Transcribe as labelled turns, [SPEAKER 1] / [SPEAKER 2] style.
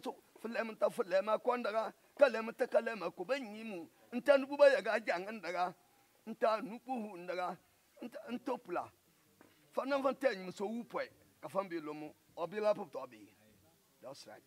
[SPEAKER 1] kunso fulem ta filema ko ndaga kalem ta kalema ko banyimu nta nubu ba ya ga jang ndaga nta nubu hu daga nta ntopla fanan fanten mu so wupoe ka fambi lomu obila pop tobi that's right